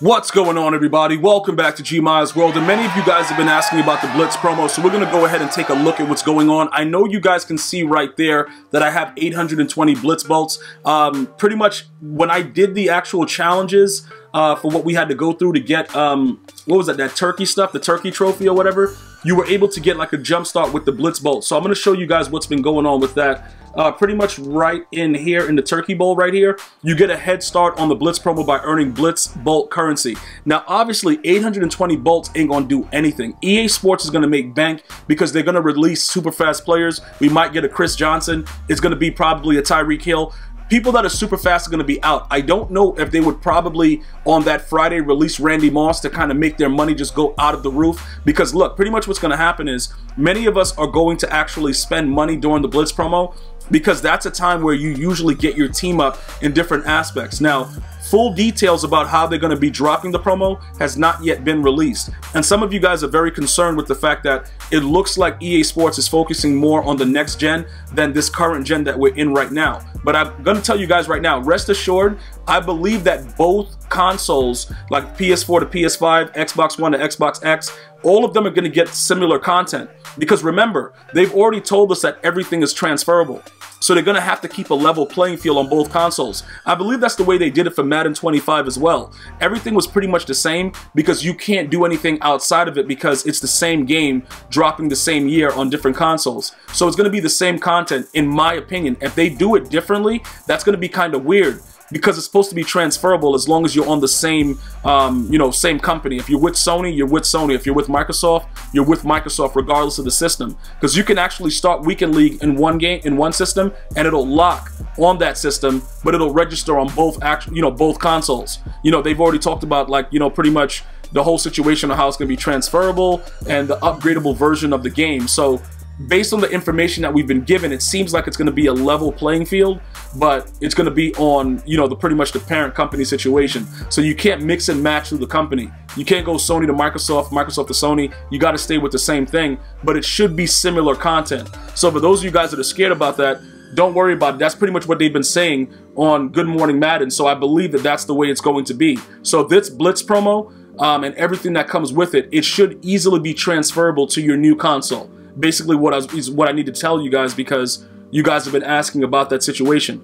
What's going on everybody? Welcome back to Gmias World and many of you guys have been asking about the Blitz promo so we're going to go ahead and take a look at what's going on. I know you guys can see right there that I have 820 Blitz bolts. Um, pretty much when I did the actual challenges uh, for what we had to go through to get, um, what was that, that turkey stuff, the turkey trophy or whatever, you were able to get like a jump start with the Blitz bolt. So I'm going to show you guys what's been going on with that uh, pretty much right in here in the turkey bowl right here, you get a head start on the Blitz promo by earning Blitz Bolt currency. Now, obviously, 820 bolts ain't gonna do anything. EA Sports is gonna make bank because they're gonna release super fast players. We might get a Chris Johnson. It's gonna be probably a Tyreek Hill people that are super fast are going to be out. I don't know if they would probably on that Friday release Randy Moss to kind of make their money just go out of the roof. Because look, pretty much what's going to happen is many of us are going to actually spend money during the Blitz promo because that's a time where you usually get your team up in different aspects. Now, full details about how they're going to be dropping the promo has not yet been released. And some of you guys are very concerned with the fact that it looks like EA Sports is focusing more on the next gen than this current gen that we're in right now. But I'm going to tell you guys right now, rest assured, I believe that both consoles, like PS4 to PS5, Xbox One to Xbox X, all of them are going to get similar content. Because remember, they've already told us that everything is transferable. So they're going to have to keep a level playing field on both consoles. I believe that's the way they did it for Madden 25 as well. Everything was pretty much the same because you can't do anything outside of it because it's the same game dropping the same year on different consoles. So it's going to be the same content in my opinion. If they do it differently, that's going to be kind of weird because it's supposed to be transferable as long as you're on the same, um, you know, same company. If you're with Sony, you're with Sony. If you're with Microsoft, you're with Microsoft regardless of the system. Because you can actually start Weekend League in one game, in one system, and it'll lock on that system, but it'll register on both, you know, both consoles. You know, they've already talked about like, you know, pretty much the whole situation of how it's going to be transferable and the upgradable version of the game. So based on the information that we've been given, it seems like it's going to be a level playing field, but it's going to be on, you know, the pretty much the parent company situation. So you can't mix and match through the company. You can't go Sony to Microsoft, Microsoft to Sony. You got to stay with the same thing, but it should be similar content. So for those of you guys that are scared about that, don't worry about it. That's pretty much what they've been saying on Good Morning Madden. So I believe that that's the way it's going to be. So this Blitz promo um, and everything that comes with it, it should easily be transferable to your new console basically what I was, is what I need to tell you guys because you guys have been asking about that situation.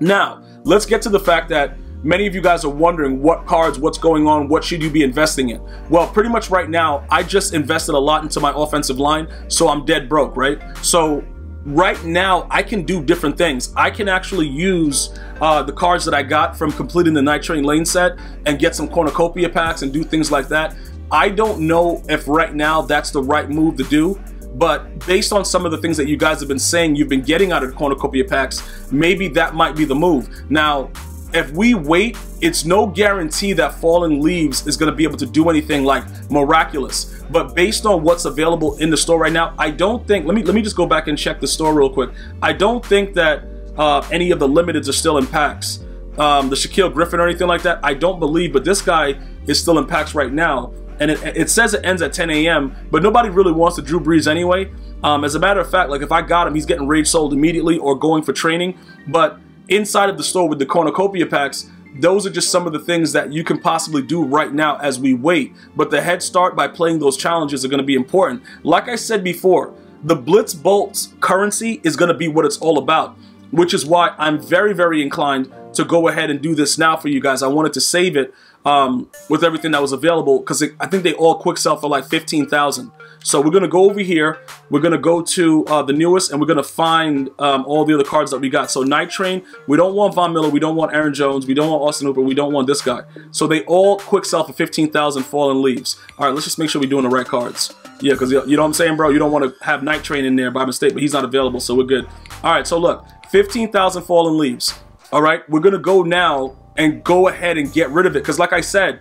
Now, let's get to the fact that many of you guys are wondering what cards, what's going on, what should you be investing in? Well, pretty much right now, I just invested a lot into my offensive line, so I'm dead broke, right? So right now, I can do different things. I can actually use uh, the cards that I got from completing the Night Train lane set and get some cornucopia packs and do things like that. I don't know if right now that's the right move to do but based on some of the things that you guys have been saying you've been getting out of cornucopia packs, maybe that might be the move. Now, if we wait, it's no guarantee that Fallen Leaves is going to be able to do anything like miraculous. But based on what's available in the store right now, I don't think. Let me let me just go back and check the store real quick. I don't think that uh, any of the limiteds are still in packs. Um, the Shaquill Griffin or anything like that, I don't believe. But this guy is still in packs right now and it, it says it ends at 10 a.m., but nobody really wants the Drew Brees anyway. Um, as a matter of fact, like if I got him, he's getting rage sold immediately or going for training. But inside of the store with the cornucopia packs, those are just some of the things that you can possibly do right now as we wait. But the head start by playing those challenges are going to be important. Like I said before, the Blitz Bolts currency is going to be what it's all about, which is why I'm very, very inclined to go ahead and do this now for you guys. I wanted to save it um, with everything that was available because I think they all quick sell for like 15,000. So we're going to go over here. We're going to go to uh, the newest and we're going to find um, all the other cards that we got. So Night Train, we don't want Von Miller. We don't want Aaron Jones. We don't want Austin Hooper. We don't want this guy. So they all quick sell for 15,000 fallen leaves. All right, let's just make sure we're doing the right cards. Yeah, because you know what I'm saying, bro? You don't want to have Night Train in there by mistake, but he's not available, so we're good. All right, so look, 15,000 fallen leaves. All right, we're going to go now and go ahead and get rid of it. Because like I said,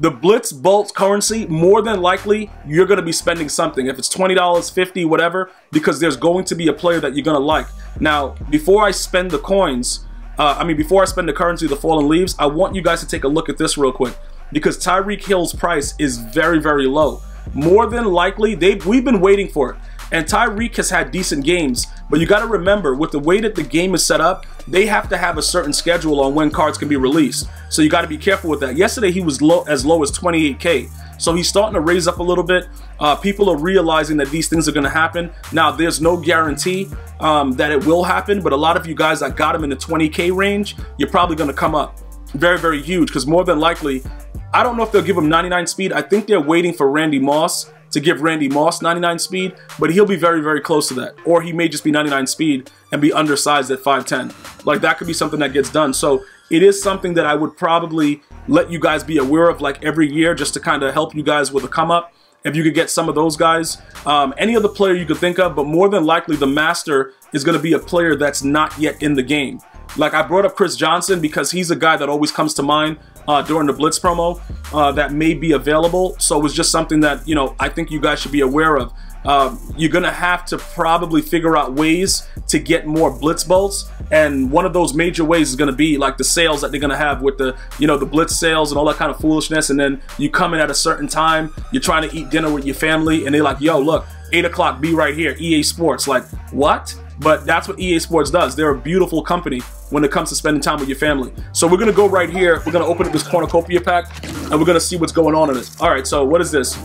the Blitz Bolts currency, more than likely, you're going to be spending something. If it's $20, 50 whatever, because there's going to be a player that you're going to like. Now, before I spend the coins, uh, I mean, before I spend the currency, the Fallen Leaves, I want you guys to take a look at this real quick. Because Tyreek Hill's price is very, very low. More than likely, they we've been waiting for it. And Tyreek has had decent games, but you got to remember with the way that the game is set up, they have to have a certain schedule on when cards can be released. So you got to be careful with that. Yesterday he was low as low as 28k. So he's starting to raise up a little bit. Uh, people are realizing that these things are going to happen. Now, there's no guarantee um, that it will happen, but a lot of you guys that got him in the 20K range, you're probably going to come up very, very huge because more than likely, I don't know if they'll give him 99 speed. I think they're waiting for Randy Moss to give Randy Moss 99 speed, but he'll be very, very close to that. Or he may just be 99 speed and be undersized at 5'10". Like that could be something that gets done. So it is something that I would probably let you guys be aware of like every year just to kind of help you guys with a come up. If you could get some of those guys, um, any other player you could think of, but more than likely the master is going to be a player that's not yet in the game. Like I brought up Chris Johnson because he's a guy that always comes to mind uh, during the Blitz promo uh, that may be available. So it was just something that, you know, I think you guys should be aware of. Um, you're gonna have to probably figure out ways to get more blitz bolts and one of those major ways is gonna be like the sales that they're gonna have with the you know the blitz sales and all that kind of foolishness and then you come in at a certain time you're trying to eat dinner with your family and they're like yo look 8 o'clock be right here EA Sports like what but that's what EA Sports does they're a beautiful company when it comes to spending time with your family so we're gonna go right here we're gonna open up this cornucopia pack and we're gonna see what's going on in it all right so what is this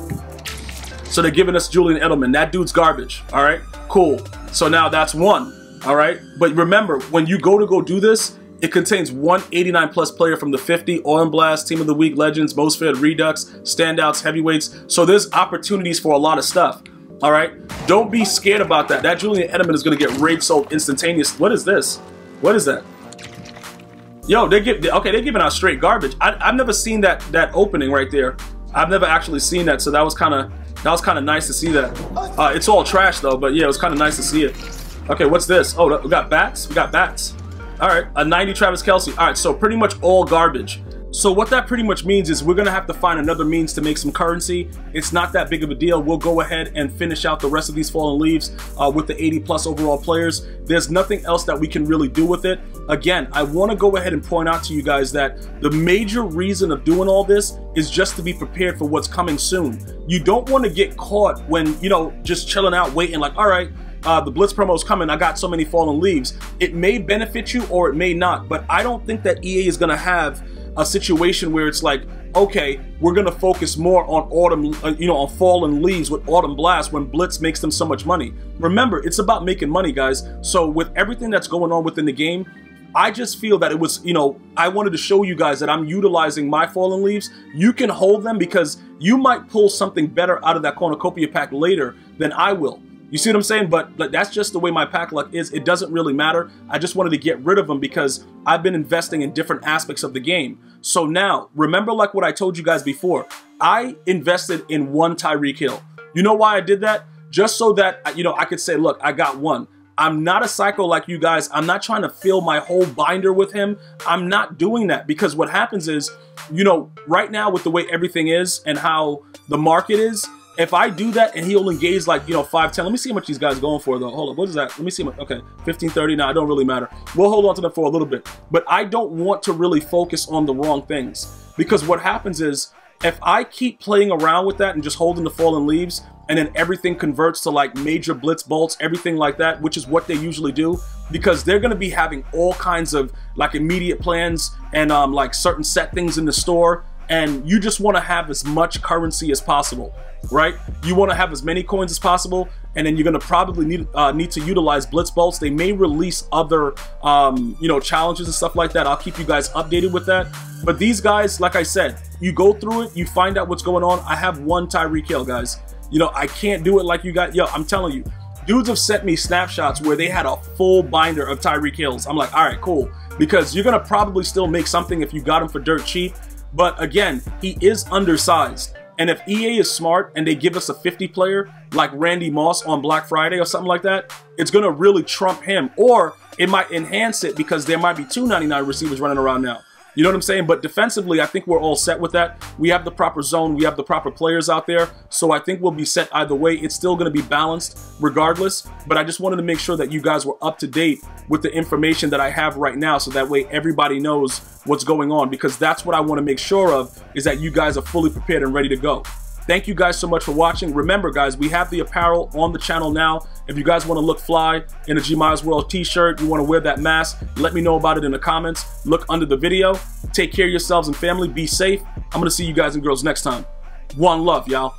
so they're giving us Julian Edelman. That dude's garbage. All right, cool. So now that's one. All right, but remember when you go to go do this, it contains 189 plus player from the 50, Oil Blast, Team of the Week, Legends, Most Feared, Redux, Standouts, Heavyweights. So there's opportunities for a lot of stuff. All right, don't be scared about that. That Julian Edelman is going to get raid sold instantaneous. What is this? What is that? Yo, they give okay. They're giving out straight garbage. I, I've never seen that that opening right there. I've never actually seen that, so that was kind of that was kind of nice to see that. Uh, it's all trash though, but yeah, it was kind of nice to see it. Okay, what's this? Oh, we got bats. We got bats. All right, a 90 Travis Kelce. All right, so pretty much all garbage. So what that pretty much means is we're gonna have to find another means to make some currency. It's not that big of a deal. We'll go ahead and finish out the rest of these fallen leaves uh, with the 80 plus overall players. There's nothing else that we can really do with it. Again, I wanna go ahead and point out to you guys that the major reason of doing all this is just to be prepared for what's coming soon. You don't wanna get caught when, you know, just chilling out waiting like, all right, uh, the Blitz promo is coming. I got so many fallen leaves. It may benefit you or it may not, but I don't think that EA is going to have a situation where it's like, okay, we're gonna focus more on autumn, uh, you know, on fallen leaves with autumn blast when Blitz makes them so much money. Remember, it's about making money, guys. So with everything that's going on within the game, I just feel that it was, you know, I wanted to show you guys that I'm utilizing my fallen leaves. You can hold them because you might pull something better out of that cornucopia pack later than I will. You see what I'm saying? But, but that's just the way my pack luck is. It doesn't really matter. I just wanted to get rid of them because I've been investing in different aspects of the game. So now, remember like what I told you guys before. I invested in one Tyreek Hill. You know why I did that? Just so that, you know, I could say, look, I got one. I'm not a psycho like you guys. I'm not trying to fill my whole binder with him. I'm not doing that because what happens is, you know, right now with the way everything is and how the market is, if I do that and he'll engage like, you know, 5'10, let me see how much these guys going for though. Hold up, what is that? Let me see. Okay, 15, 30. Now, it don't really matter. We'll hold on to them for a little bit. But I don't want to really focus on the wrong things because what happens is if I keep playing around with that and just holding the fallen leaves and then everything converts to like major blitz bolts, everything like that, which is what they usually do, because they're going to be having all kinds of like immediate plans and um, like certain set things in the store and you just want to have as much currency as possible, right? You want to have as many coins as possible, and then you're going to probably need uh, need to utilize blitz bolts. They may release other, um, you know, challenges and stuff like that. I'll keep you guys updated with that. But these guys, like I said, you go through it, you find out what's going on. I have one Tyreek Hill, guys. You know, I can't do it like you got. Yo, I'm telling you, dudes have sent me snapshots where they had a full binder of Tyreek Hills. I'm like, all right, cool. Because you're gonna probably still make something if you got him for dirt cheap. But again, he is undersized. And if EA is smart and they give us a 50 player like Randy Moss on Black Friday or something like that, it's going to really trump him. Or it might enhance it because there might be 299 receivers running around now. You know what I'm saying? But defensively, I think we're all set with that. We have the proper zone. We have the proper players out there. So I think we'll be set either way. It's still going to be balanced regardless. But I just wanted to make sure that you guys were up to date with the information that I have right now. So that way everybody knows what's going on. Because that's what I want to make sure of is that you guys are fully prepared and ready to go. Thank you guys so much for watching. Remember, guys, we have the apparel on the channel now. If you guys want to look fly in a Gmias World t-shirt, you want to wear that mask, let me know about it in the comments. Look under the video. Take care of yourselves and family. Be safe. I'm going to see you guys and girls next time. One love, y'all.